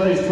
Please.